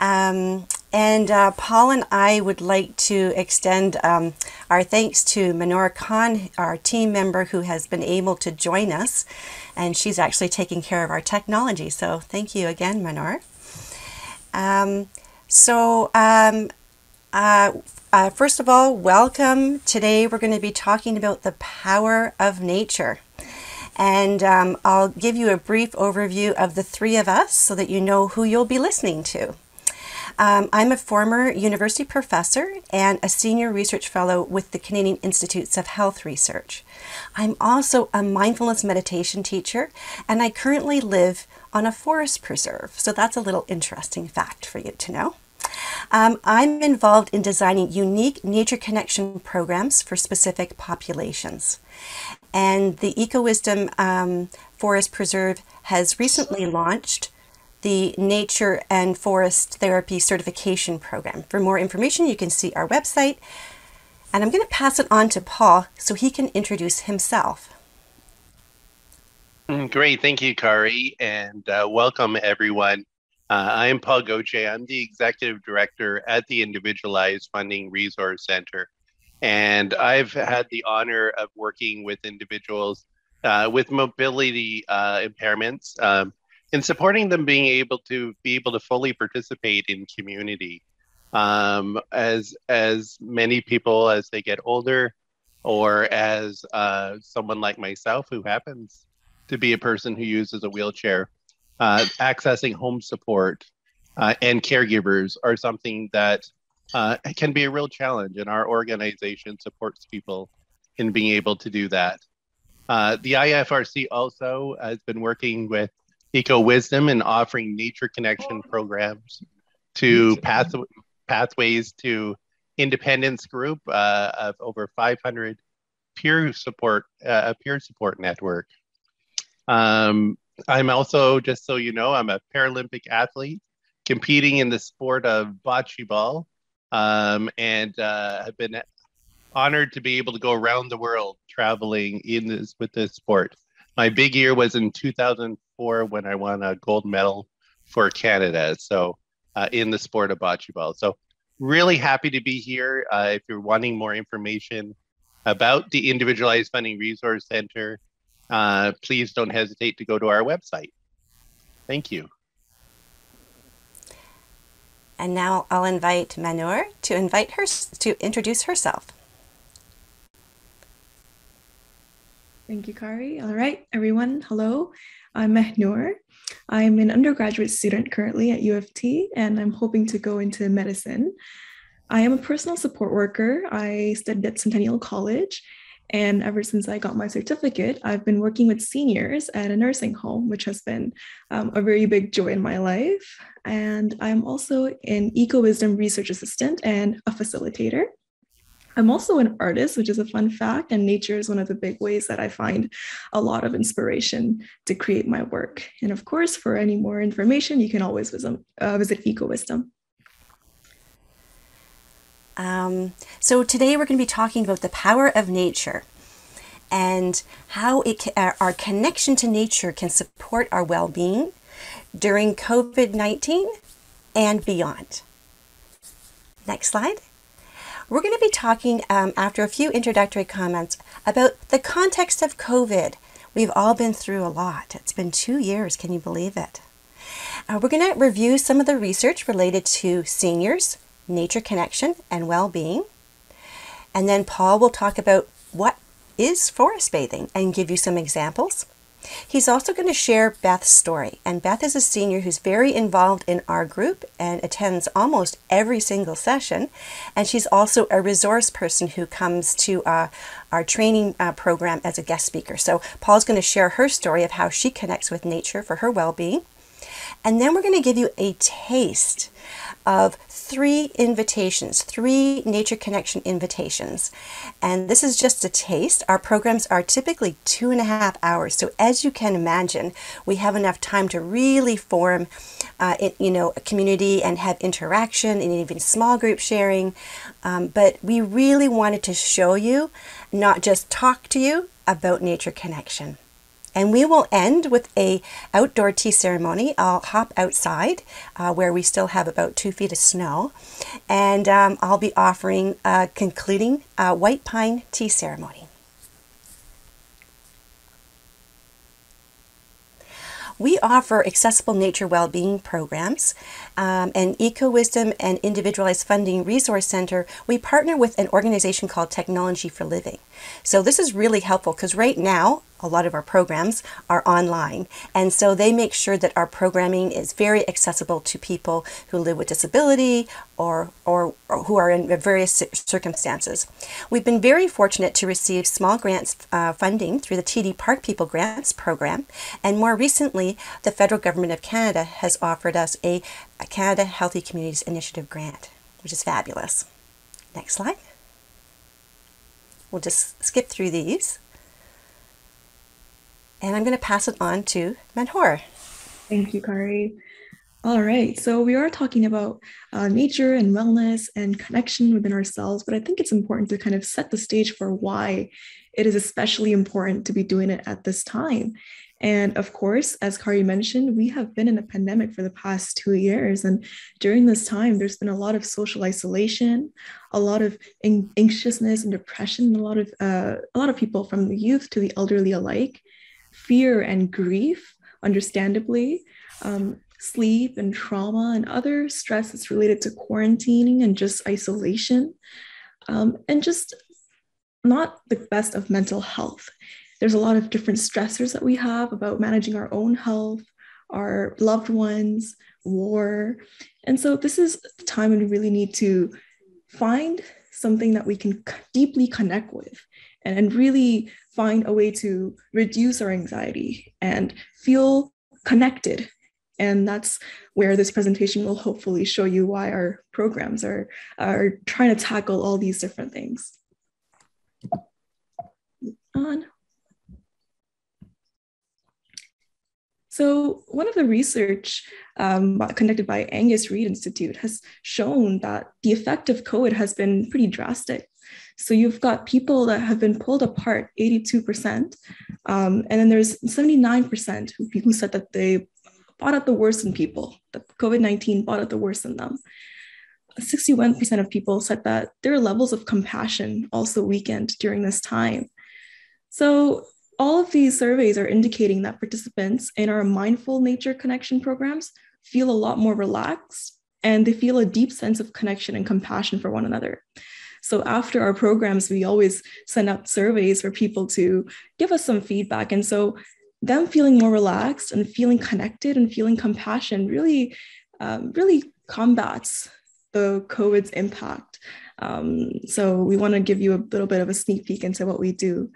Um, and uh, Paul and I would like to extend um, our thanks to Manora Khan, our team member who has been able to join us. And she's actually taking care of our technology. So thank you again, Manora. Um, so, um, uh, uh, first of all, welcome. Today we're going to be talking about the power of nature. And um, I'll give you a brief overview of the three of us so that you know who you'll be listening to. Um, I'm a former university professor and a senior research fellow with the Canadian Institutes of Health Research. I'm also a mindfulness meditation teacher, and I currently live on a forest preserve. So that's a little interesting fact for you to know. Um, I'm involved in designing unique nature connection programs for specific populations. And the Eco Wisdom um, Forest Preserve has recently launched the Nature and Forest Therapy Certification Program. For more information, you can see our website. And I'm going to pass it on to Paul so he can introduce himself. Mm, great. Thank you, Kari, and uh, welcome everyone. Uh, I am Paul Gauthier. I'm the Executive Director at the Individualized Funding Resource Center. And I've had the honor of working with individuals uh, with mobility uh, impairments um, and supporting them being able to be able to fully participate in community um, as as many people as they get older or as uh, someone like myself who happens to be a person who uses a wheelchair uh, accessing home support uh, and caregivers are something that uh, can be a real challenge and our organization supports people in being able to do that. Uh, the ifrc also has been working with Eco Wisdom and offering nature connection programs to path, pathways to independence group uh, of over 500 peer support uh, a peer support network. Um, I'm also just so you know I'm a Paralympic athlete competing in the sport of bocce ball um, and uh, have been honored to be able to go around the world traveling in this with this sport. My big year was in 2000 before when I won a gold medal for Canada. So uh, in the sport of bocce ball. So really happy to be here. Uh, if you're wanting more information about the Individualized Funding Resource Center, uh, please don't hesitate to go to our website. Thank you. And now I'll invite Manor to invite her to introduce herself. Thank you, Kari. All right, everyone. Hello. I'm Mehnur. I'm an undergraduate student currently at U of T, and I'm hoping to go into medicine. I am a personal support worker. I studied at Centennial College, and ever since I got my certificate, I've been working with seniors at a nursing home, which has been um, a very big joy in my life. And I'm also an Eco Wisdom research assistant and a facilitator. I'm also an artist, which is a fun fact, and nature is one of the big ways that I find a lot of inspiration to create my work. And of course, for any more information, you can always visit, uh, visit Eco Wisdom. Um, so today we're going to be talking about the power of nature and how it our connection to nature can support our well-being during COVID-19 and beyond. Next slide. We're going to be talking um, after a few introductory comments about the context of COVID. We've all been through a lot. It's been two years, can you believe it? Uh, we're going to review some of the research related to seniors, nature connection, and well being. And then Paul will talk about what is forest bathing and give you some examples. He's also going to share Beth's story. And Beth is a senior who's very involved in our group and attends almost every single session. And she's also a resource person who comes to uh, our training uh, program as a guest speaker. So Paul's going to share her story of how she connects with nature for her well being. And then we're going to give you a taste of three invitations, three Nature Connection invitations. And this is just a taste. Our programs are typically two and a half hours. So as you can imagine, we have enough time to really form, uh, it, you know, a community and have interaction and even small group sharing. Um, but we really wanted to show you, not just talk to you about Nature Connection. And we will end with a outdoor tea ceremony. I'll hop outside uh, where we still have about two feet of snow, and um, I'll be offering a concluding uh, white pine tea ceremony. We offer accessible nature well-being programs um, and Eco Wisdom and Individualized Funding Resource Center. We partner with an organization called Technology for Living. So this is really helpful because right now a lot of our programs are online. And so they make sure that our programming is very accessible to people who live with disability or, or, or who are in various circumstances. We've been very fortunate to receive small grants uh, funding through the TD Park People Grants Program. And more recently, the federal government of Canada has offered us a, a Canada Healthy Communities Initiative grant, which is fabulous. Next slide. We'll just skip through these and I'm going to pass it on to Menhor. Thank you, Kari. All right, so we are talking about uh, nature and wellness and connection within ourselves, but I think it's important to kind of set the stage for why it is especially important to be doing it at this time. And of course, as Kari mentioned, we have been in a pandemic for the past two years. And during this time, there's been a lot of social isolation, a lot of anxiousness and depression, a lot of uh, a lot of people from the youth to the elderly alike fear and grief, understandably, um, sleep and trauma and other stress that's related to quarantining and just isolation, um, and just not the best of mental health. There's a lot of different stressors that we have about managing our own health, our loved ones, war. And so this is the time when we really need to find something that we can deeply connect with and, and really find a way to reduce our anxiety and feel connected. And that's where this presentation will hopefully show you why our programs are, are trying to tackle all these different things. On. So one of the research um, conducted by Angus Reid Institute has shown that the effect of COVID has been pretty drastic. So you've got people that have been pulled apart, 82%, um, and then there's 79% who, who said that they bought out the worst in people, that COVID-19 bought out the worst in them. 61% of people said that their levels of compassion also weakened during this time. So all of these surveys are indicating that participants in our mindful nature connection programs feel a lot more relaxed and they feel a deep sense of connection and compassion for one another. So after our programs, we always send out surveys for people to give us some feedback. And so them feeling more relaxed and feeling connected and feeling compassion really, um, really combats the COVID's impact. Um, so we want to give you a little bit of a sneak peek into what we do.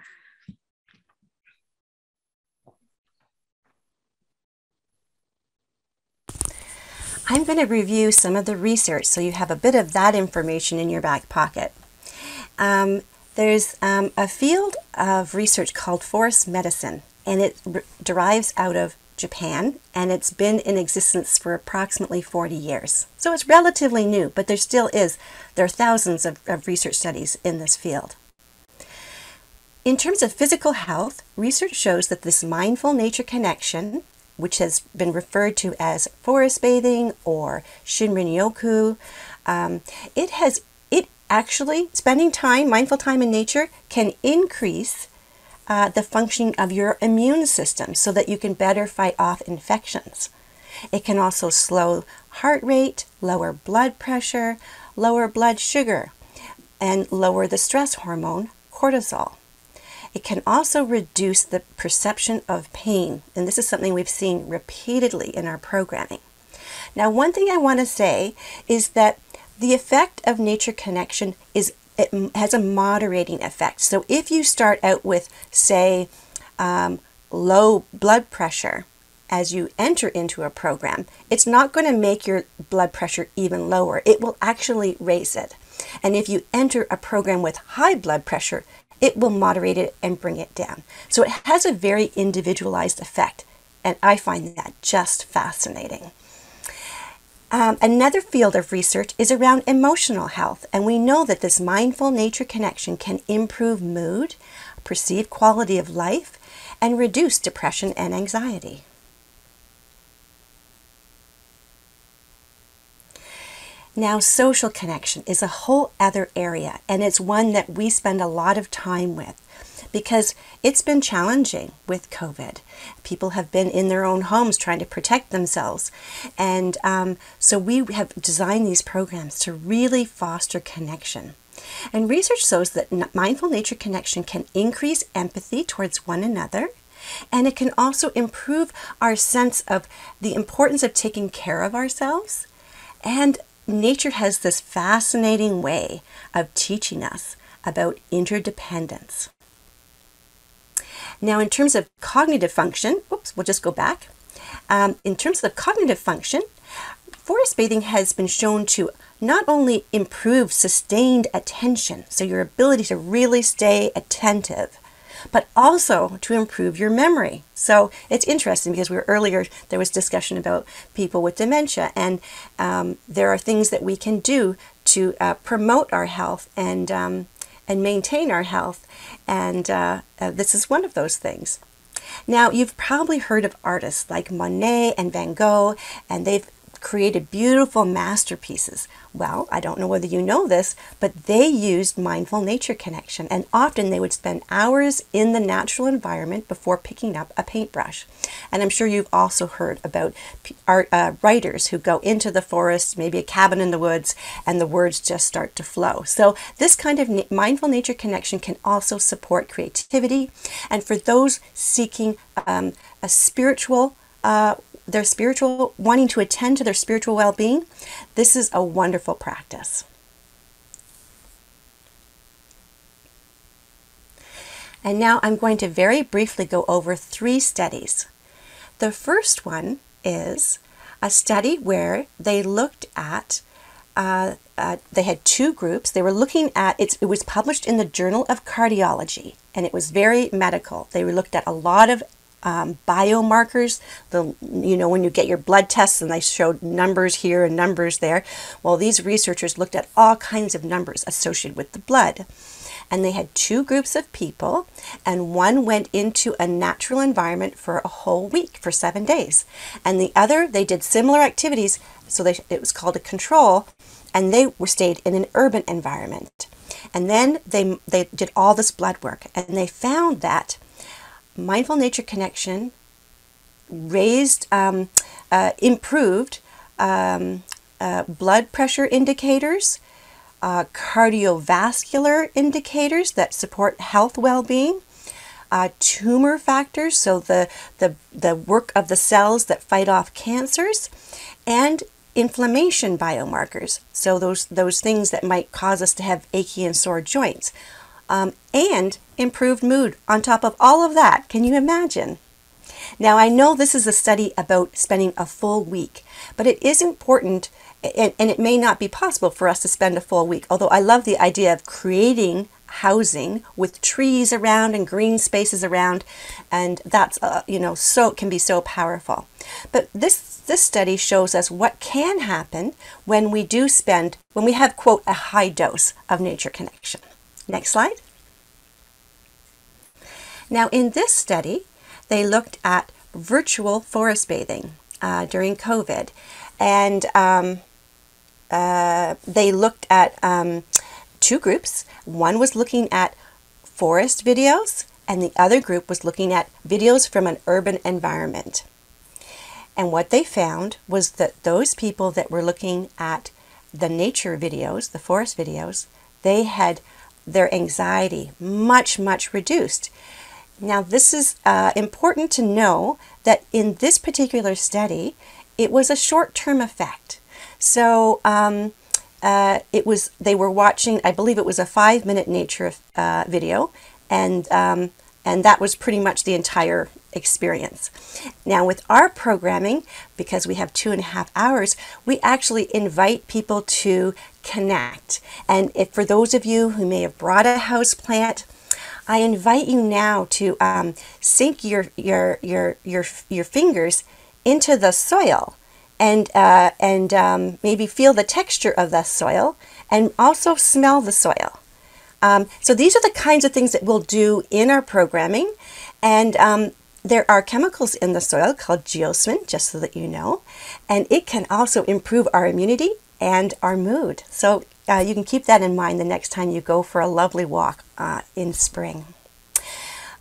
I'm going to review some of the research so you have a bit of that information in your back pocket. Um, there's um, a field of research called forest medicine, and it derives out of Japan, and it's been in existence for approximately 40 years. So it's relatively new, but there still is, there are thousands of, of research studies in this field. In terms of physical health, research shows that this mindful nature connection, which has been referred to as forest bathing or Shinrin Yoku, um, it has it actually spending time, mindful time in nature, can increase uh, the functioning of your immune system so that you can better fight off infections. It can also slow heart rate, lower blood pressure, lower blood sugar, and lower the stress hormone cortisol. It can also reduce the perception of pain, and this is something we've seen repeatedly in our programming. Now, one thing I want to say is that the effect of nature connection is it has a moderating effect. So if you start out with, say, um, low blood pressure as you enter into a program, it's not going to make your blood pressure even lower. It will actually raise it. And if you enter a program with high blood pressure, it will moderate it and bring it down. So it has a very individualized effect. And I find that just fascinating. Um, another field of research is around emotional health, and we know that this mindful nature connection can improve mood, perceived quality of life, and reduce depression and anxiety. Now, social connection is a whole other area, and it's one that we spend a lot of time with because it's been challenging with COVID. People have been in their own homes trying to protect themselves. And um, so we have designed these programs to really foster connection. And research shows that mindful nature connection can increase empathy towards one another. And it can also improve our sense of the importance of taking care of ourselves. And nature has this fascinating way of teaching us about interdependence. Now, in terms of cognitive function, oops, we'll just go back. Um, in terms of cognitive function, forest bathing has been shown to not only improve sustained attention, so your ability to really stay attentive, but also to improve your memory. So it's interesting because we were earlier, there was discussion about people with dementia, and um, there are things that we can do to uh, promote our health and um, and maintain our health. And uh, uh, this is one of those things. Now, you've probably heard of artists like Monet and Van Gogh, and they've created beautiful masterpieces. Well, I don't know whether you know this, but they used mindful nature connection, and often they would spend hours in the natural environment before picking up a paintbrush. And I'm sure you've also heard about art uh, writers who go into the forest, maybe a cabin in the woods, and the words just start to flow. So this kind of mindful nature connection can also support creativity, and for those seeking um, a spiritual uh, their spiritual, wanting to attend to their spiritual well being, this is a wonderful practice. And now I'm going to very briefly go over three studies. The first one is a study where they looked at, uh, uh, they had two groups. They were looking at, it was published in the Journal of Cardiology, and it was very medical. They looked at a lot of um, biomarkers. The you know when you get your blood tests and they showed numbers here and numbers there. Well, these researchers looked at all kinds of numbers associated with the blood. And they had two groups of people, and one went into a natural environment for a whole week, for seven days. And the other, they did similar activities, so they, it was called a control, and they were stayed in an urban environment. And then they, they did all this blood work, and they found that mindful nature connection raised, um, uh, improved um, uh, blood pressure indicators, uh, cardiovascular indicators that support health well-being, uh, tumor factors, so the, the, the work of the cells that fight off cancers, and inflammation biomarkers, so those, those things that might cause us to have achy and sore joints um, and improved mood on top of all of that. Can you imagine? Now, I know this is a study about spending a full week, but it is important and, and, it may not be possible for us to spend a full week, although I love the idea of creating housing with trees around and green spaces around and that's uh, you know so can be so powerful but this this study shows us what can happen when we do spend when we have quote a high dose of nature connection Next slide. Now in this study, they looked at virtual forest bathing uh, during COVID. And um, uh, they looked at um, two groups. One was looking at forest videos, and the other group was looking at videos from an urban environment. And what they found was that those people that were looking at the nature videos, the forest videos, they had their anxiety much, much reduced. Now, this is uh, important to know that in this particular study, it was a short-term effect. So um, uh, it was they were watching. I believe it was a five-minute nature uh, video, and um, and that was pretty much the entire experience. Now, with our programming, because we have two and a half hours, we actually invite people to connect. And if for those of you who may have brought a house plant, I invite you now to um, sink your, your, your, your, your fingers into the soil and, uh, and um, maybe feel the texture of the soil and also smell the soil. Um, so these are the kinds of things that we'll do in our programming And um, there are chemicals in the soil called geosmin, just so that you know, and it can also improve our immunity and our mood. So uh, you can keep that in mind the next time you go for a lovely walk uh, in spring.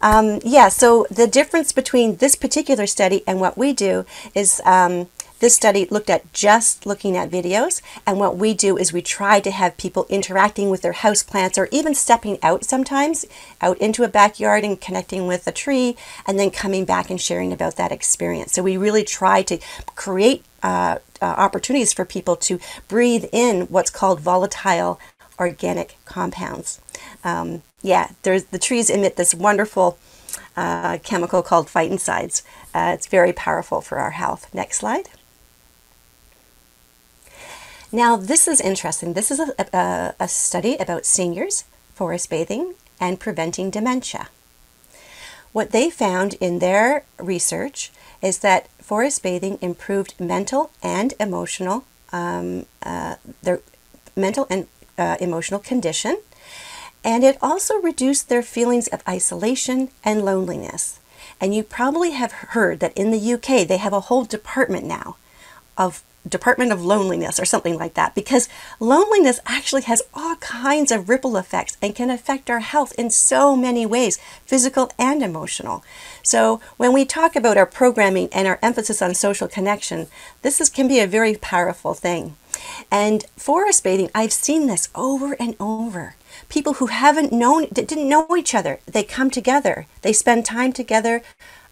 Um, yeah, so the difference between this particular study and what we do is um, this study looked at just looking at videos, and what we do is we try to have people interacting with their house plants or even stepping out sometimes, out into a backyard and connecting with a tree, and then coming back and sharing about that experience. So we really try to create uh, uh, opportunities for people to breathe in what's called volatile organic compounds. Um, yeah, there's the trees emit this wonderful uh, chemical called phytoncides. Uh, it's very powerful for our health. Next slide. Now, this is interesting. This is a, a, a study about seniors, forest bathing, and preventing dementia. What they found in their research is that forest bathing improved mental and emotional um, uh, their mental and uh, emotional condition, and it also reduced their feelings of isolation and loneliness. And you probably have heard that in the UK they have a whole department now of Department of Loneliness or something like that because loneliness actually has all kinds of ripple effects and can affect our health in so many ways, physical and emotional. So when we talk about our programming and our emphasis on social connection, this is, can be a very powerful thing. And forest bathing, I've seen this over and over. People who haven't known, didn't know each other, they come together, they spend time together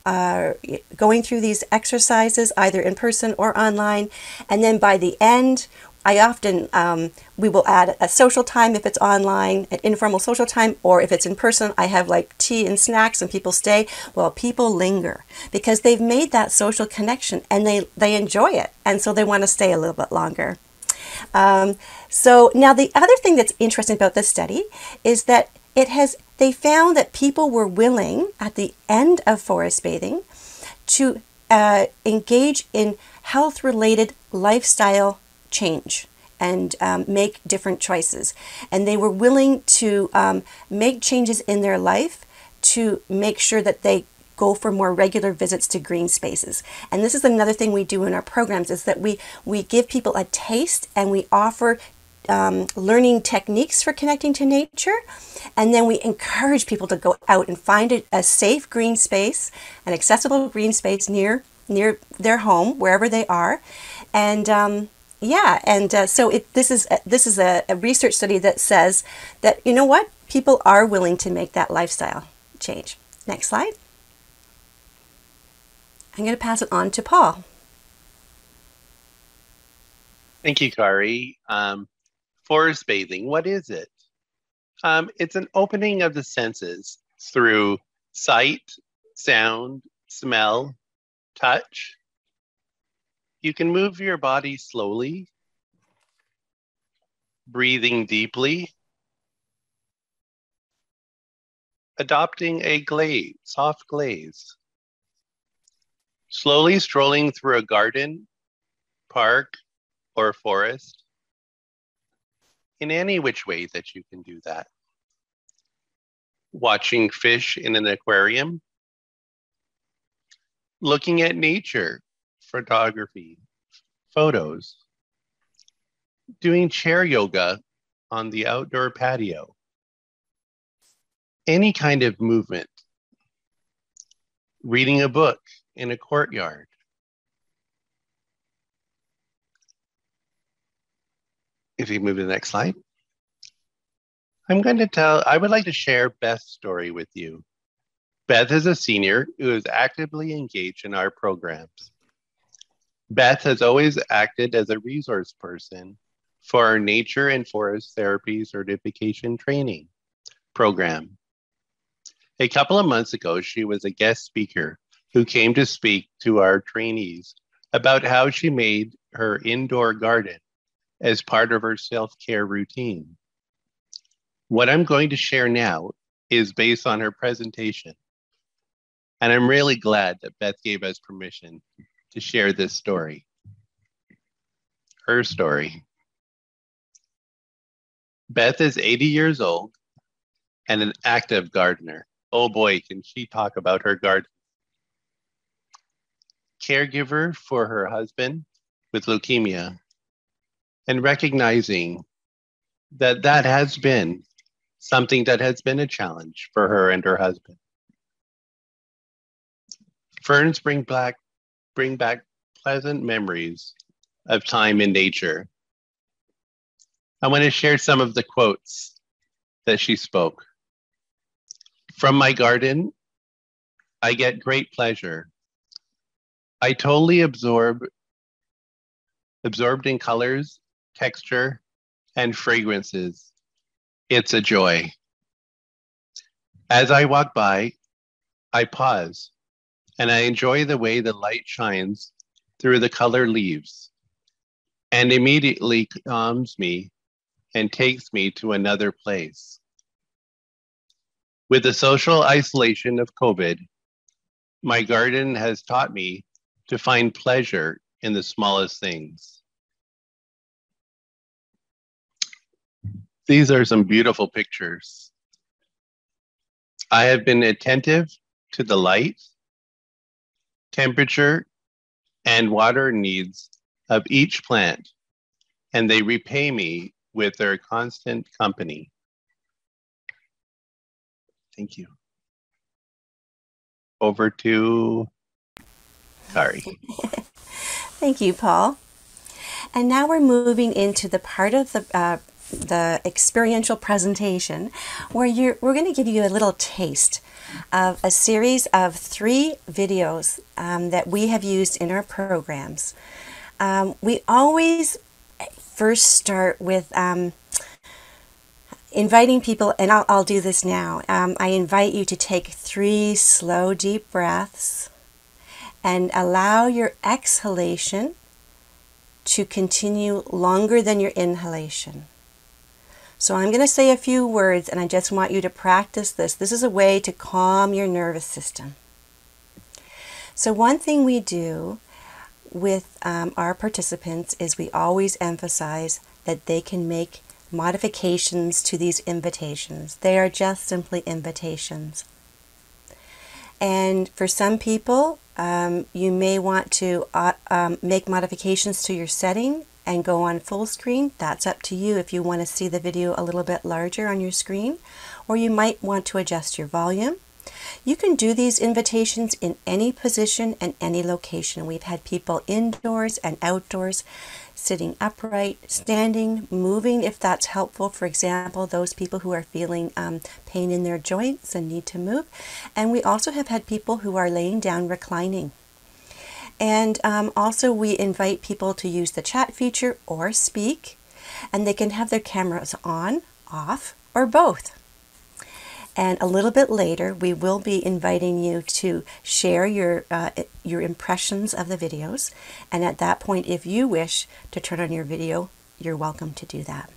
uh, going through these exercises either in person or online. And then by the end, I often, um, we will add a social time if it's online, an informal social time, or if it's in person, I have like tea and snacks and people stay. Well, people linger because they've made that social connection and they, they enjoy it. And so they want to stay a little bit longer. Um, so now the other thing that's interesting about this study is that it has they found that people were willing at the end of forest bathing to uh, engage in health related lifestyle change and um, make different choices. And they were willing to um, make changes in their life to make sure that they go for more regular visits to green spaces. And this is another thing we do in our programs is that we, we give people a taste and we offer um, learning techniques for connecting to nature. And then we encourage people to go out and find a, a safe green space, an accessible green space near near their home, wherever they are. And um, yeah, and uh, so it, this is a, this is a, a research study that says that you know what people are willing to make that lifestyle change. Next slide. I'm going to pass it on to Paul. Thank you, Kari. Um, forest bathing, what is it? Um, it's an opening of the senses through sight, sound, smell, touch. You can move your body slowly, breathing deeply, adopting a glaze, soft glaze, slowly strolling through a garden, park, or forest, in any which way that you can do that. Watching fish in an aquarium, looking at nature, photography, photos, doing chair yoga on the outdoor patio, any kind of movement, reading a book in a courtyard, if you move to the next slide. I'm going to tell, I would like to share Beth's story with you. Beth is a senior who is actively engaged in our programs. Beth has always acted as a resource person for our Nature and Forest Therapy Certification Training program. A couple of months ago, she was a guest speaker who came to speak to our trainees about how she made her indoor garden as part of her self care routine. What I'm going to share now is based on her presentation. And I'm really glad that Beth gave us permission to share this story. Her story. Beth is 80 years old and an active gardener. Oh boy, can she talk about her garden. Caregiver for her husband with leukemia and recognizing that that has been something that has been a challenge for her and her husband. Ferns bring back bring back pleasant memories of time in nature. I want to share some of the quotes that she spoke. From my garden, I get great pleasure. I totally absorb absorbed in colors, texture, and fragrances. It's a joy. As I walk by, I pause and I enjoy the way the light shines through the color leaves and immediately calms me and takes me to another place. With the social isolation of COVID, my garden has taught me to find pleasure in the smallest things. These are some beautiful pictures. I have been attentive to the light, temperature, and water needs of each plant, and they repay me with their constant company. Thank you. Over to Kari. Thank you, Paul. And now we're moving into the part of the uh, the experiential presentation where you're, we're going to give you a little taste of a series of three videos um, that we have used in our programs. Um, we always first start with um, inviting people, and I'll, I'll do this now. Um, I invite you to take three slow, deep breaths and allow your exhalation to continue longer than your inhalation. So I'm going to say a few words and I just want you to practice this. This is a way to calm your nervous system. So one thing we do with um, our participants is we always emphasize that they can make modifications to these invitations. They are just simply invitations. And for some people, um, you may want to uh, um, make modifications to your setting and go on full screen. That's up to you if you want to see the video a little bit larger on your screen, or you might want to adjust your volume. You can do these invitations in any position and any location. We've had people indoors and outdoors, sitting upright, standing, moving if that's helpful. For example, those people who are feeling um, pain in their joints and need to move. And we also have had people who are laying down reclining. And um, also, we invite people to use the chat feature or speak, and they can have their cameras on, off, or both. And a little bit later, we will be inviting you to share your, uh, your impressions of the videos. And at that point, if you wish to turn on your video, you're welcome to do that.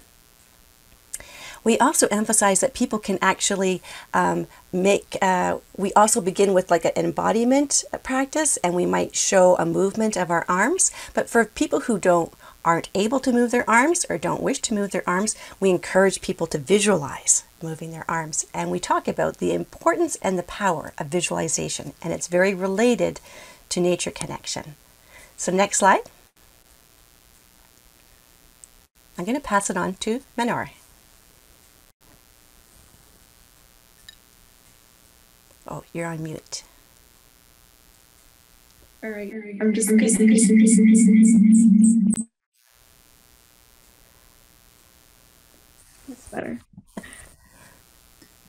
We also emphasize that people can actually um, make, uh, we also begin with like an embodiment practice and we might show a movement of our arms. But for people who don't, aren't able to move their arms or don't wish to move their arms, we encourage people to visualize moving their arms. And we talk about the importance and the power of visualization, and it's very related to nature connection. So, next slide. I'm going to pass it on to Menor. Oh, you're on mute. All right, I'm just That's better.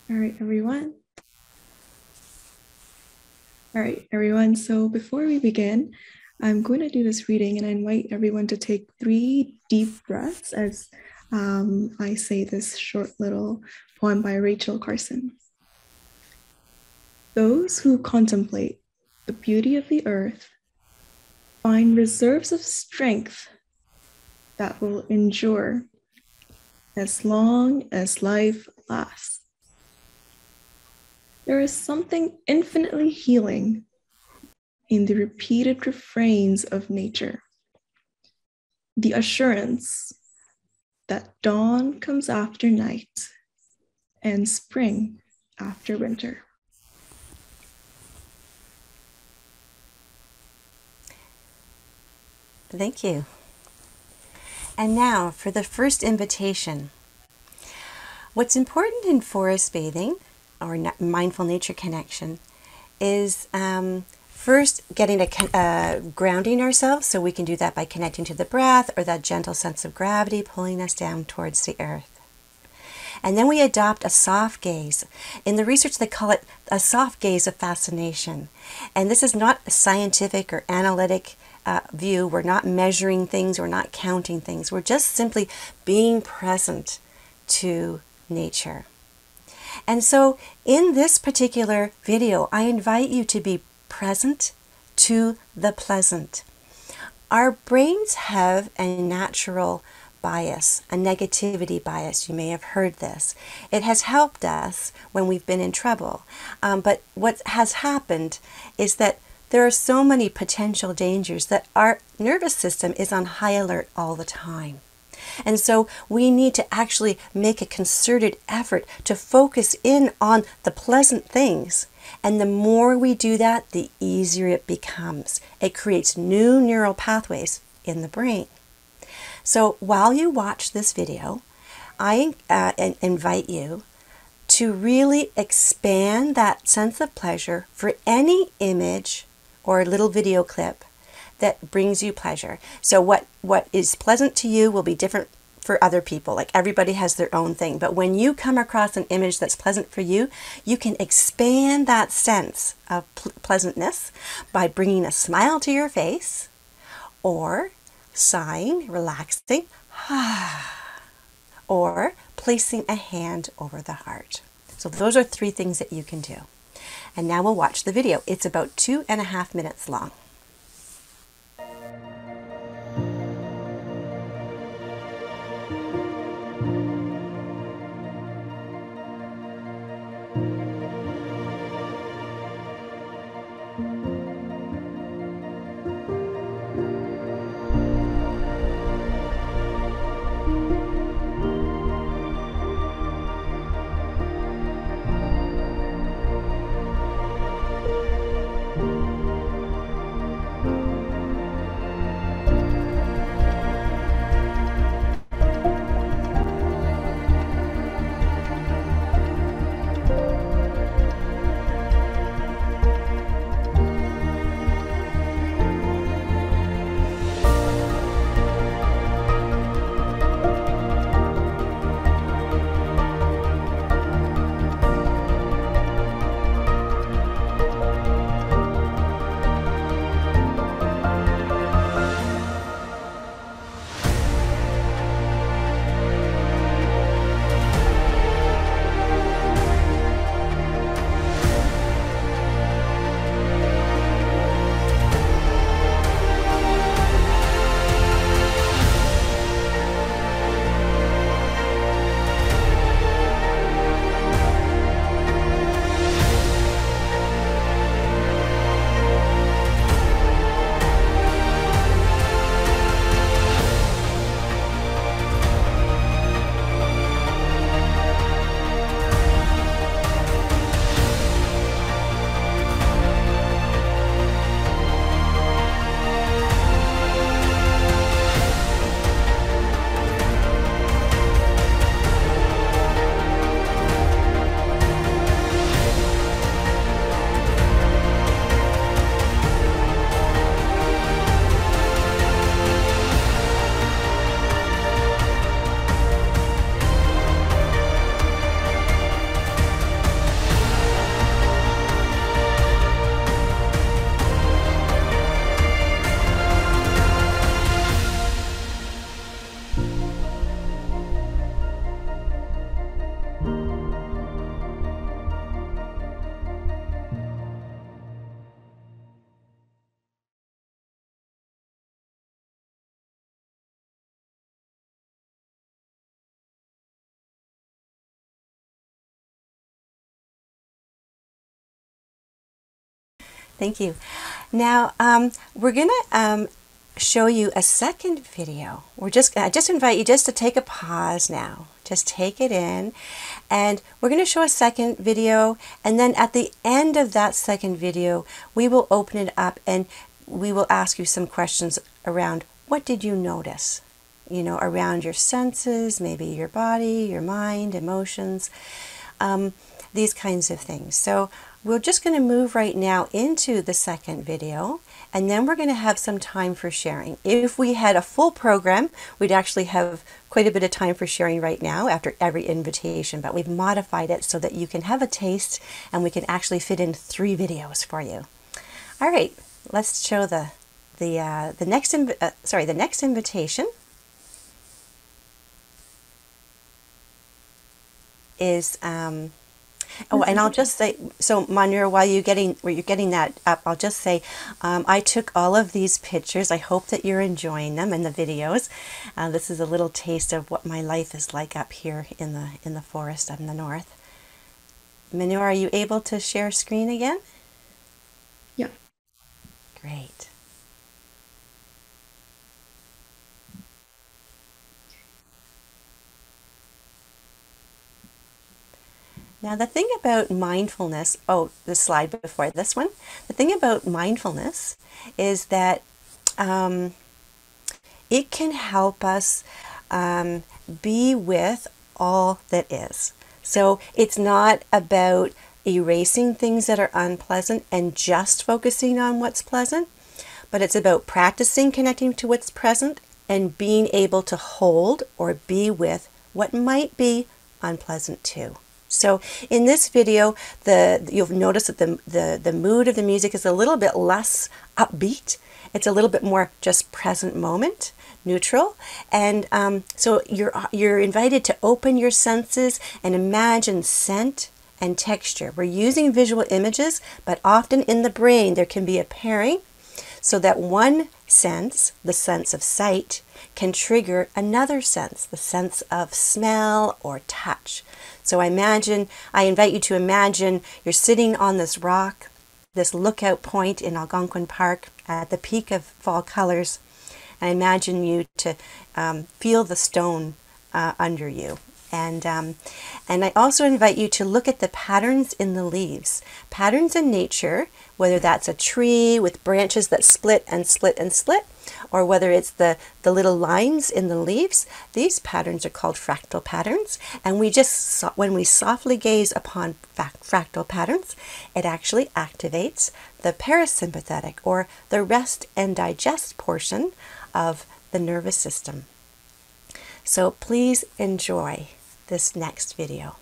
All right, everyone. All right, everyone. So before we begin, I'm going to do this reading and I invite everyone to take three deep breaths as um, I say this short little poem by Rachel Carson. Those who contemplate the beauty of the earth find reserves of strength that will endure as long as life lasts. There is something infinitely healing in the repeated refrains of nature. The assurance that dawn comes after night and spring after winter. Thank you. And now for the first invitation. What's important in forest bathing or mindful nature connection is um, first getting a uh, grounding ourselves so we can do that by connecting to the breath or that gentle sense of gravity pulling us down towards the earth. And then we adopt a soft gaze. In the research, they call it a soft gaze of fascination. And this is not a scientific or analytic uh, view. We're not measuring things, we're not counting things. We're just simply being present to nature. And so, in this particular video, I invite you to be present to the pleasant. Our brains have a natural bias, a negativity bias. You may have heard this. It has helped us when we've been in trouble. Um, but what has happened is that there are so many potential dangers that our nervous system is on high alert all the time. And so we need to actually make a concerted effort to focus in on the pleasant things. And the more we do that, the easier it becomes. It creates new neural pathways in the brain. So while you watch this video, I uh, invite you to really expand that sense of pleasure for any image or a little video clip that brings you pleasure. So what what is pleasant to you will be different for other people. Like everybody has their own thing. But when you come across an image that's pleasant for you, you can expand that sense of pleasantness by bringing a smile to your face or sighing, relaxing, or placing a hand over the heart. So those are three things that you can do. And now we'll watch the video. It's about two and a half minutes long. Thank you. Now, um, we're going to um, show you a second video. We're just, I just invite you just to take a pause now. Just take it in. And we're going to show a second video. And then at the end of that second video, we will open it up and we will ask you some questions around what did you notice? You know, around your senses, maybe your body, your mind, emotions, um, these kinds of things. So we're just going to move right now into the second video and then we're going to have some time for sharing. If we had a full program, we'd actually have quite a bit of time for sharing right now after every invitation, but we've modified it so that you can have a taste and we can actually fit in three videos for you. All right, let's show the the uh, the next uh, sorry the next invitation is um, Oh, and I'll just say, so Manur, while you getting while you're getting that up, I'll just say, um, I took all of these pictures. I hope that you're enjoying them and the videos. Uh, this is a little taste of what my life is like up here in the in the forest up in the north. Manur, are you able to share screen again? Yeah. Great. Now, the thing about mindfulness, oh, the slide before this one, the thing about mindfulness is that um, it can help us um, be with all that is. So it's not about erasing things that are unpleasant and just focusing on what's pleasant, but it's about practicing connecting to what's present and being able to hold or be with what might be unpleasant too. So in this video, the you'll notice that the, the, the mood of the music is a little bit less upbeat. It's a little bit more just present moment, neutral. And um, so you're, you're invited to open your senses and imagine scent and texture. We're using visual images, but often in the brain there can be a pairing so that one sense, the sense of sight, can trigger another sense, the sense of smell or touch. So I imagine, I invite you to imagine you're sitting on this rock, this lookout point in Algonquin Park at the peak of fall colors. I imagine you to um, feel the stone uh, under you. And, um, and I also invite you to look at the patterns in the leaves. Patterns in nature, whether that's a tree with branches that split and split and split, or whether it's the, the little lines in the leaves, these patterns are called fractal patterns. And we just, when we softly gaze upon fractal patterns, it actually activates the parasympathetic or the rest and digest portion of the nervous system. So please enjoy this next video.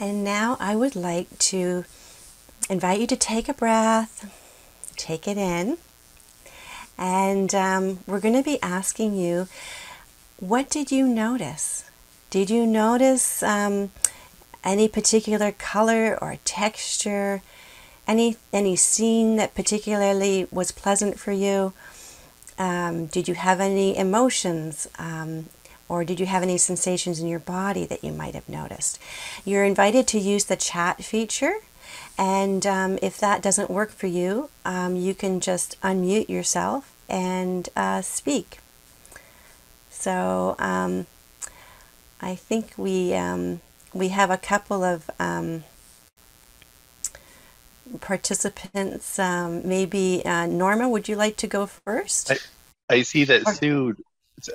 And now I would like to invite you to take a breath, take it in, and um, we're going to be asking you what did you notice? Did you notice um, any particular color or texture? Any, any scene that particularly was pleasant for you? Um, did you have any emotions? Um, or did you have any sensations in your body that you might have noticed? You're invited to use the chat feature. And um, if that doesn't work for you, um, you can just unmute yourself and uh, speak. So um, I think we um, we have a couple of um, participants. Um, maybe uh, Norma, would you like to go first? I, I see that Sue.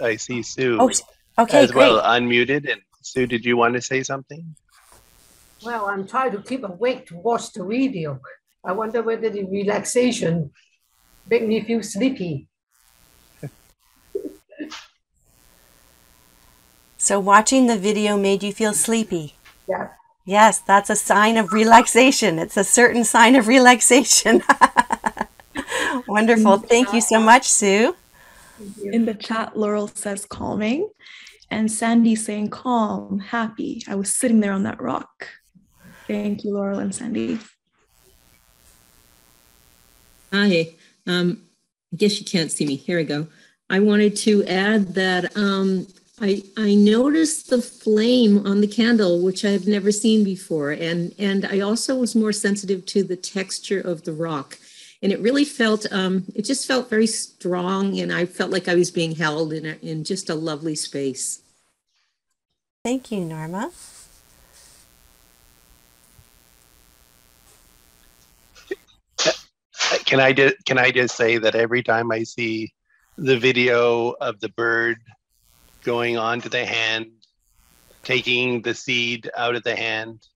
I see Sue. Oh, okay, as great. well unmuted. And Sue, did you want to say something? Well, I'm trying to keep awake to watch the video. I wonder whether the relaxation make me feel sleepy. So watching the video made you feel sleepy? Yeah. Yes, that's a sign of relaxation. It's a certain sign of relaxation. Wonderful. Thank you so much, Sue. In the chat, Laurel says calming, and Sandy saying calm, happy. I was sitting there on that rock. Thank you, Laurel and Sandy. Hi. Um, I guess you can't see me. Here we go. I wanted to add that um, I, I noticed the flame on the candle, which I've never seen before. And, and I also was more sensitive to the texture of the rock. And it really felt, um, it just felt very strong. And I felt like I was being held in, a, in just a lovely space. Thank you, Norma. Can I just, can I just say that every time I see the video of the bird going onto the hand, taking the seed out of the hand.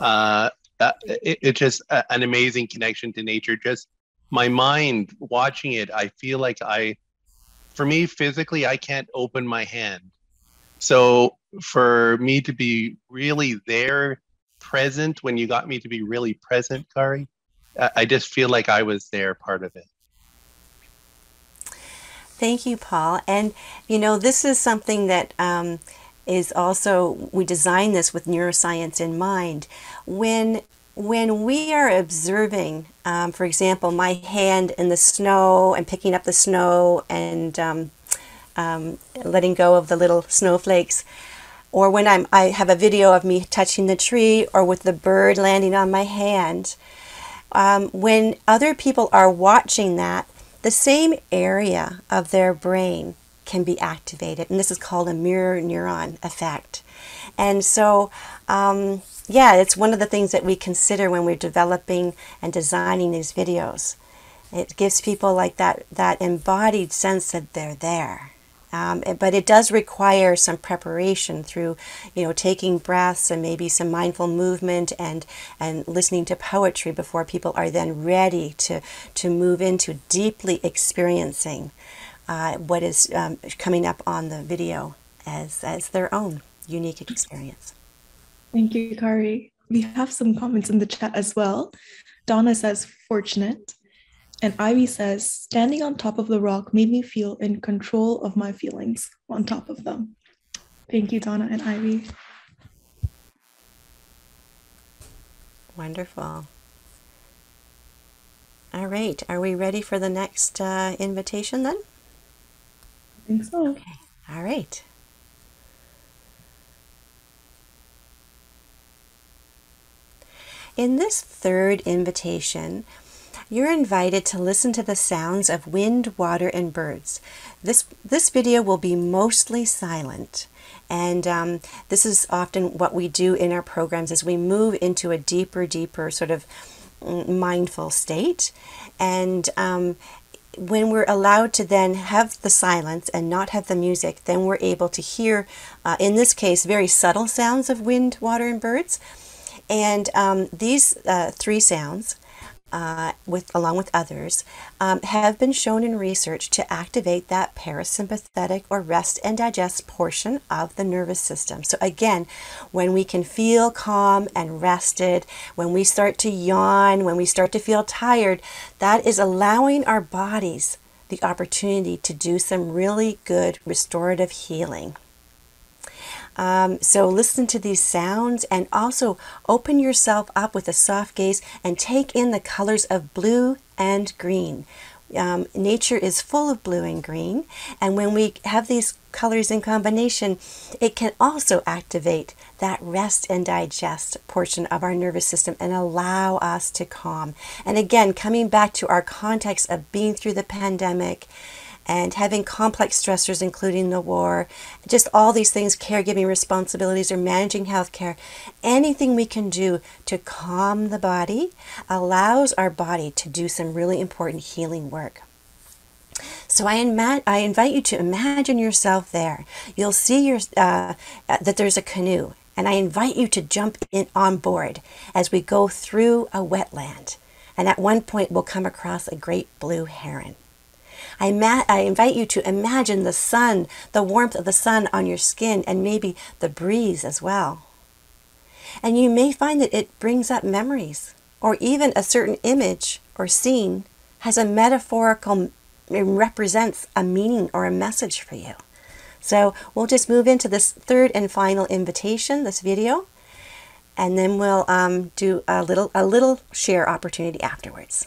Uh, uh, it, it's just a, an amazing connection to nature. Just my mind watching it, I feel like I, for me physically, I can't open my hand. So for me to be really there, present when you got me to be really present, Kari, I, just feel like I was there, part of it. Thank you, Paul. And you know, this is something that um, is also we design this with neuroscience in mind. When when we are observing, um, for example, my hand in the snow and picking up the snow and um, um, letting go of the little snowflakes, or when I'm I have a video of me touching the tree or with the bird landing on my hand. Um, when other people are watching that, the same area of their brain can be activated, and this is called a mirror neuron effect. And so, um, yeah, it's one of the things that we consider when we're developing and designing these videos. It gives people like that that embodied sense that they're there. Um, but it does require some preparation through, you know, taking breaths and maybe some mindful movement and and listening to poetry before people are then ready to to move into deeply experiencing uh, what is um, coming up on the video as as their own unique experience. Thank you, Kari. We have some comments in the chat as well. Donna says, fortunate. And Ivy says, standing on top of the rock made me feel in control of my feelings on top of them. Thank you, Donna and Ivy. Wonderful. All right. Are we ready for the next uh, invitation then? I think so. Okay. All right. In this third invitation, you're invited to listen to the sounds of wind, water, and birds. This, this video will be mostly silent. And um, this is often what we do in our programs as we move into a deeper, deeper sort of mm, mindful state. And um, when we're allowed to then have the silence and not have the music, then we're able to hear, uh, in this case, very subtle sounds of wind, water, and birds. And um, these uh, three sounds uh, with along with others, um, have been shown in research to activate that parasympathetic or rest and digest portion of the nervous system. So again, when we can feel calm and rested, when we start to yawn, when we start to feel tired, that is allowing our bodies the opportunity to do some really good restorative healing. Um, so listen to these sounds and also open yourself up with a soft gaze and take in the colors of blue and green. Um, nature is full of blue and green, and when we have these colors in combination, it can also activate that rest and digest portion of our nervous system and allow us to calm. And again, coming back to our context of being through the pandemic and having complex stressors, including the war, just all these things, caregiving responsibilities or managing healthcare, anything we can do to calm the body allows our body to do some really important healing work. So I, ima- I invite you to imagine yourself there. You'll see your, uh, that there's a canoe, and I invite you to jump in on board as we go through a wetland. And at one point, we'll come across a great blue heron. I, ma- I invite you to imagine the sun, the warmth of the sun on your skin, and maybe the breeze as well. And you may find that it brings up memories, or even a certain image or scene has a metaphorical, represents a meaning or a message for you. So we'll just move into this third and final invitation, this video, and then we'll um, do a little a little share opportunity afterwards.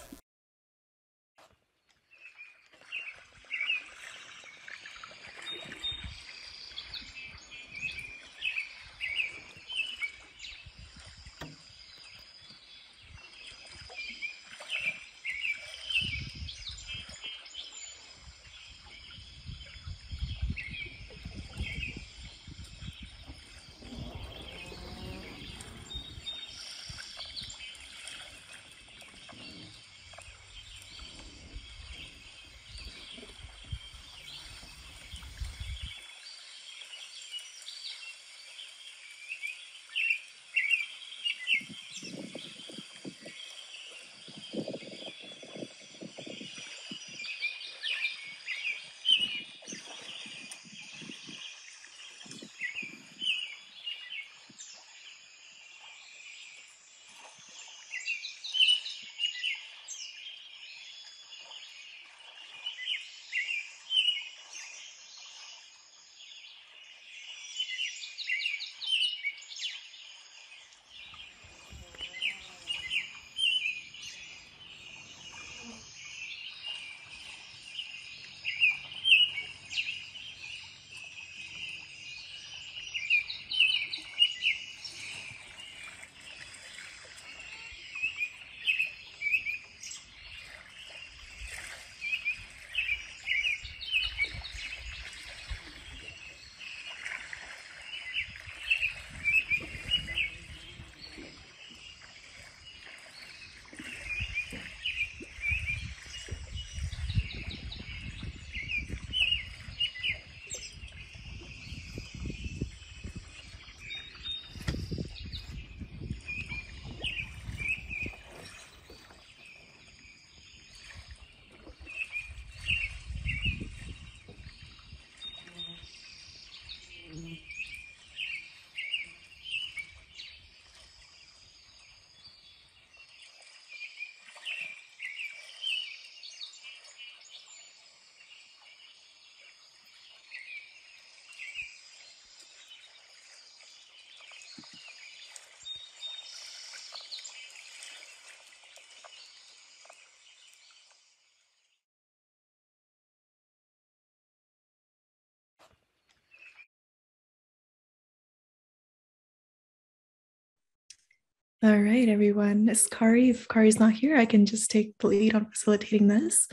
All right, everyone. It's Kari. If Kari's not here, I can just take the lead on facilitating this.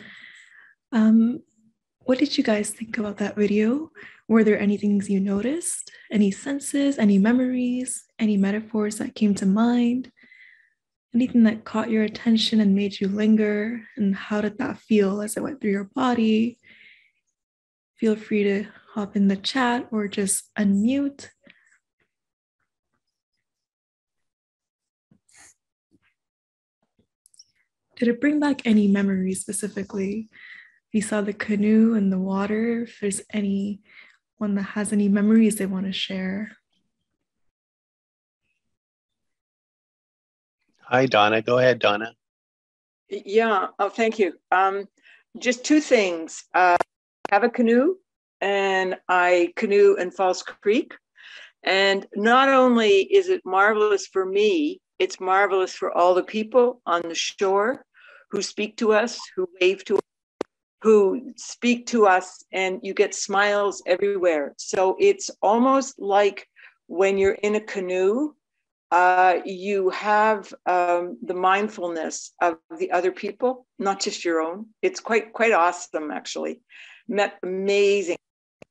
Um, what did you guys think about that video? Were there any things you noticed? Any senses, any memories, any metaphors that came to mind? Anything that caught your attention and made you linger? And how did that feel as it went through your body? Feel free to hop in the chat or just unmute did it bring back any memories specifically? We saw the canoe and the water. If there's any one that has any memories they want to share. Hi, Donna. Go ahead, Donna. Yeah. Oh, thank you. Um, just two things. Uh, have a canoe, and I canoe in False Creek. And not only is it marvelous for me, it's marvelous for all the people on the shore who speak to us, who wave to us, who speak to us, and you get smiles everywhere. So it's almost like when you're in a canoe, uh, you have um, the mindfulness of the other people, not just your own. It's quite quite awesome, actually. Met amazing,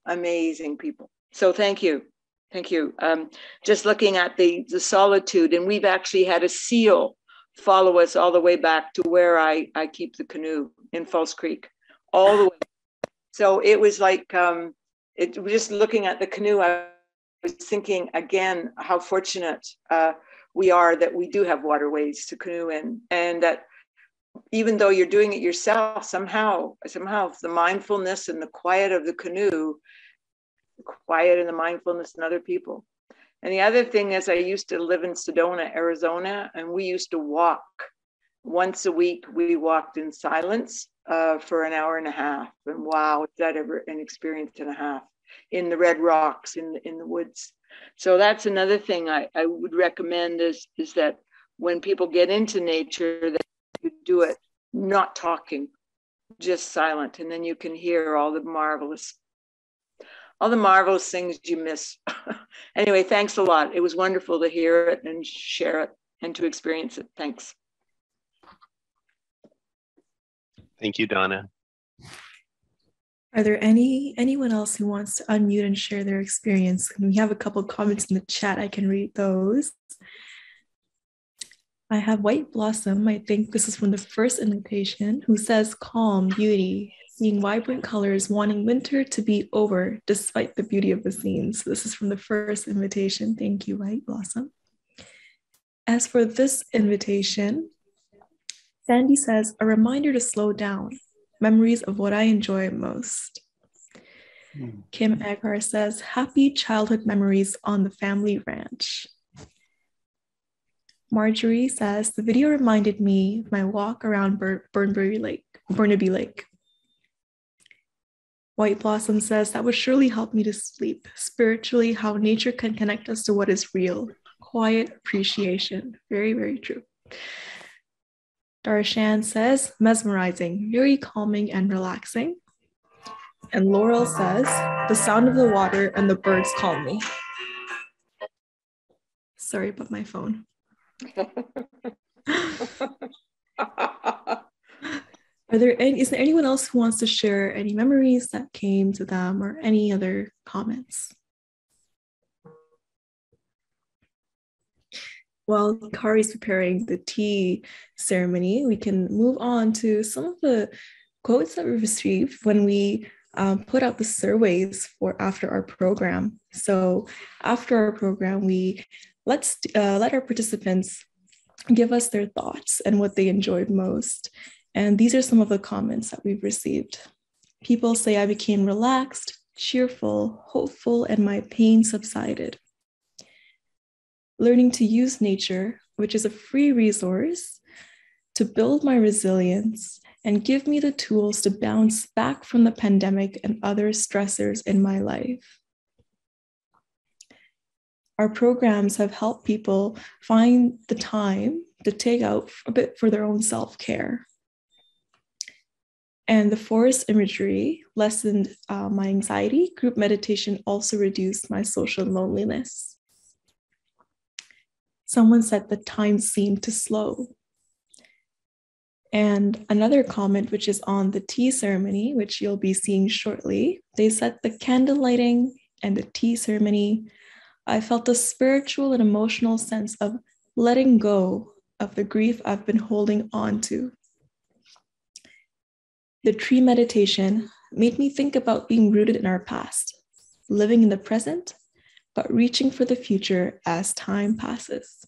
amazing people. So thank you. Thank you. Um, just looking at the, the solitude, and we've actually had a seal follow us all the way back to where I, I keep the canoe in False Creek, all the way. So it was like, um, it, just looking at the canoe, I was thinking again how fortunate uh, we are that we do have waterways to canoe in, and that even though you're doing it yourself, somehow, somehow the mindfulness and the quiet of the canoe quiet and the mindfulness in other people. And the other thing is, I used to live in Sedona, Arizona, and we used to walk once a week. We walked in silence uh, for an hour and a half. And wow, is that ever an experience and a half in the red rocks in in the woods? So that's another thing I, I would recommend is is that when people get into nature, that you do it not talking, just silent, and then you can hear all the marvelous all the marvelous things you miss. anyway, thanks a lot. It was wonderful to hear it and share it and to experience it. Thanks. Thank you, Donna. Are there any anyone else who wants to unmute and share their experience? We have a couple comments in the chat. I can read those. I have White Blossom. I think this is from the first invitation, who says calm, beauty, seeing vibrant colors, wanting winter to be over despite the beauty of the scenes. So this is from the first invitation. Thank you, White Blossom. As for this invitation, Sandy says, a reminder to slow down, memories of what I enjoy most. Mm. Kim Agar says, happy childhood memories on the family ranch. Marjorie says, the video reminded me of my walk around Bur- Burnbury Lake, Burnaby Lake. White Blossom says that would surely help me to sleep. Spiritually, how nature can connect us to what is real. Quiet appreciation. Very, very true. Darshan says, mesmerizing, very calming and relaxing. And Laurel says, the sound of the water and the birds calm me. Sorry about my phone. Are there any, is there anyone else who wants to share any memories that came to them or any other comments? While Kari's preparing the tea ceremony, we can move on to some of the quotes that we received when we um, put out the surveys for after our program. So after our program, we let's uh, let our participants give us their thoughts and what they enjoyed most. And these are some of the comments that we've received. People say I became relaxed, cheerful, hopeful, and my pain subsided. Learning to use nature, which is a free resource, to build my resilience and give me the tools to bounce back from the pandemic and other stressors in my life. Our programs have helped people find the time to take out a bit for their own self care. And the forest imagery lessened uh, my anxiety. Group meditation also reduced my social loneliness. Someone said the time seemed to slow. And another comment, which is on the tea ceremony, which you'll be seeing shortly, they said the candle lighting and the tea ceremony, I felt a spiritual and emotional sense of letting go of the grief I've been holding on to. The tree meditation made me think about being rooted in our past, living in the present, but reaching for the future as time passes.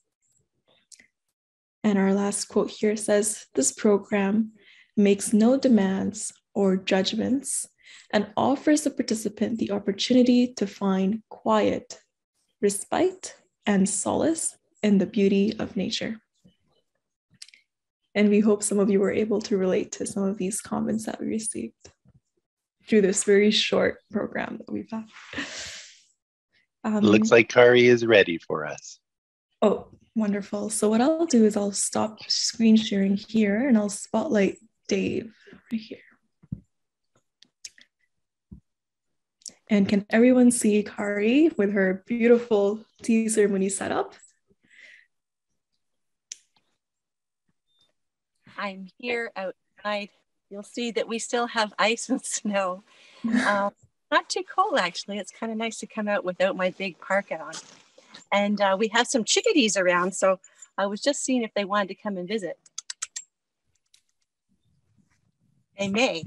And our last quote here says This program makes no demands or judgments and offers the participant the opportunity to find quiet, respite, and solace in the beauty of nature. And we hope some of you were able to relate to some of these comments that we received through this very short program that we've had. Um, Looks like Kari is ready for us. Oh, wonderful. So what I'll do is I'll stop screen sharing here and I'll spotlight Dave right here. And can everyone see Kari with her beautiful tea ceremony setup? I'm here outside. You'll see that we still have ice and snow. Um, not too cold, actually. It's kind of nice to come out without my big parka on. And uh, we have some chickadees around, so I was just seeing if they wanted to come and visit. They may.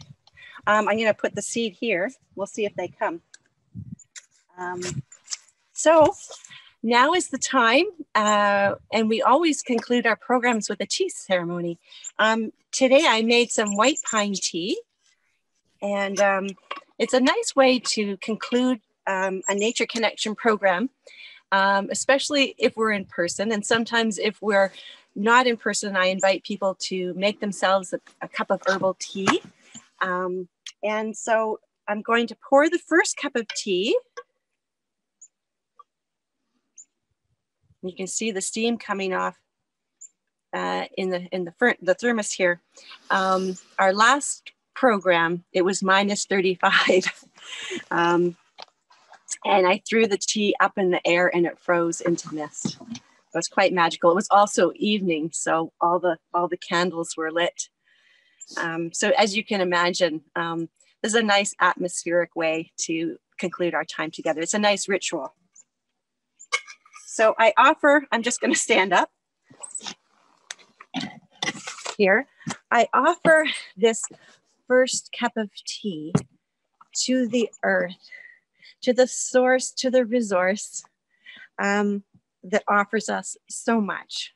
Um, I'm going to put the seed here. We'll see if they come. Um, so now is the time, uh, and we always conclude our programs with a tea ceremony. Um, today I made some white pine tea, and um, it's a nice way to conclude um, a nature connection program, um, especially if we're in person. And sometimes if we're not in person, I invite people to make themselves a, a cup of herbal tea. Um, and so I'm going to pour the first cup of tea You can see the steam coming off uh, in the in the, front the thermos here. Um, our last program, it was minus 35. um, and I threw the tea up in the air and it froze into mist. It was quite magical. It was also evening, so all the all the candles were lit. Um, so as you can imagine, um, this is a nice atmospheric way to conclude our time together. It's a nice ritual. So I offer, I'm just going to stand up here. I offer this first cup of tea to the earth, to the source, to the resource um, that offers us so much.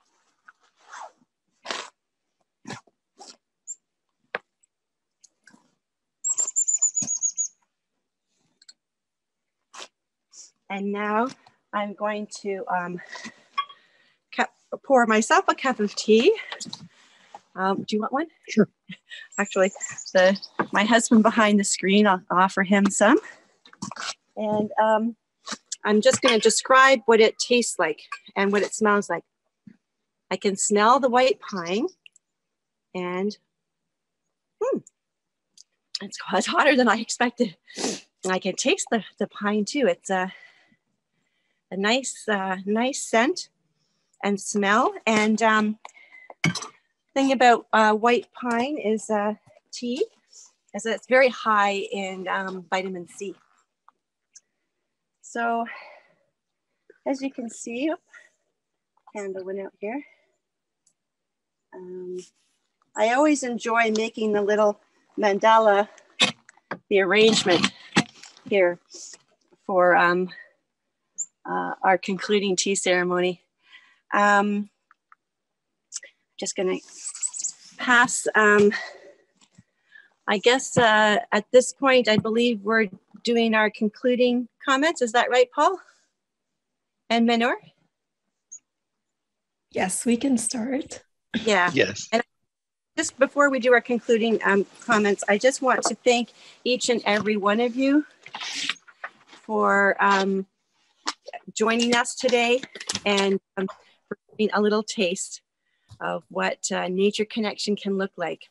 And now I'm going to um, pour myself a cup of tea. Um, do you want one? Sure. Actually, the my husband behind the screen, I'll offer him some. And um, I'm just going to describe what it tastes like and what it smells like. I can smell the white pine and hmm, it's, it's hotter than I expected. And I can taste the, the pine too. It's uh, a nice, uh, nice scent and smell. And um, thing about uh, white pine is uh, tea, is that it's very high in um, vitamin C. So as you can see, oh, candle went out here. Um, I always enjoy making the little mandala, the arrangement here for um, uh, our concluding tea ceremony. Um, just going to pass. Um, I guess uh, at this point, I believe we're doing our concluding comments. Is that right, Paul? And Menor? Yes, we can start. Yeah. Yes. And just before we do our concluding um, comments, I just want to thank each and every one of you for um, joining us today and um, a little taste of what uh, nature connection can look like.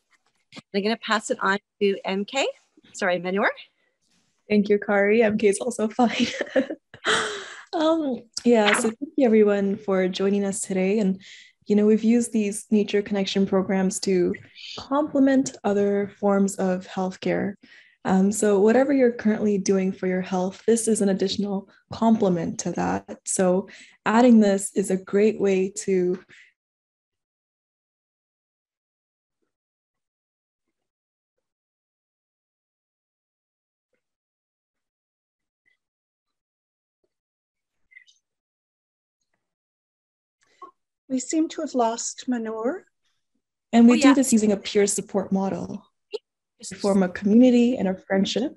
I'm going to pass it on to MK. Sorry, Menor. Thank you, Kari. MK is also fine. um, yeah, so thank you everyone for joining us today. And, you know, we've used these nature connection programs to complement other forms of healthcare um, so, whatever you're currently doing for your health, this is an additional complement to that. So, adding this is a great way to we seem to have lost Manur. And we Oh, do this using a peer support model to form a community and a friendship.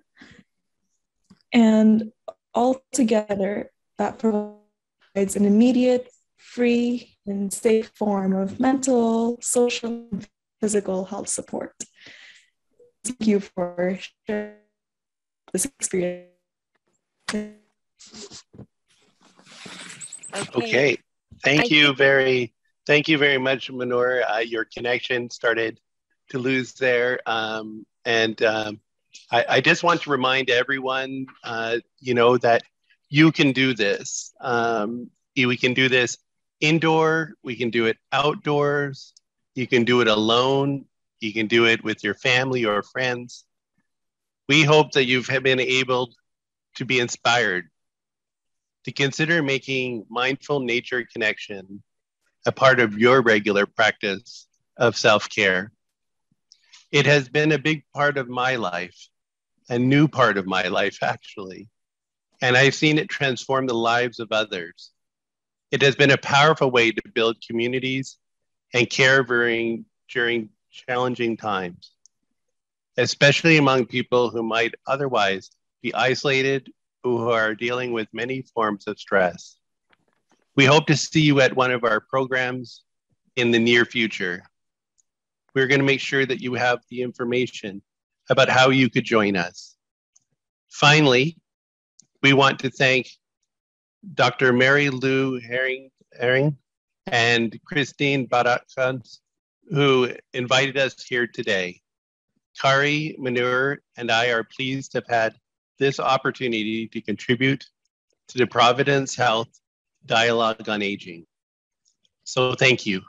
And all together, that provides an immediate, free, and safe form of mental, social, and physical health support. Thank you for sharing this experience. Okay. Thank I you think- very, thank you very much, Manor. Uh, your connection started to lose there. Um, and um, I, I just want to remind everyone, uh, you know, that you can do this. Um, we can do this indoor, we can do it outdoors, you can do it alone, you can do it with your family or friends. We hope that you've been able to be inspired to consider making mindful nature connection a part of your regular practice of self care. It has been a big part of my life, a new part of my life, actually, and I've seen it transform the lives of others. It has been a powerful way to build communities and care during, during challenging times, especially among people who might otherwise be isolated who are dealing with many forms of stress. We hope to see you at one of our programs in the near future. We're going to make sure that you have the information about how you could join us. Finally, we want to thank Dr. Mary Lou Herring, Herring and Christine Barakas, who invited us here today. Kari Manur and I are pleased to have had this opportunity to contribute to the Providence Health Dialogue on Aging. So thank you.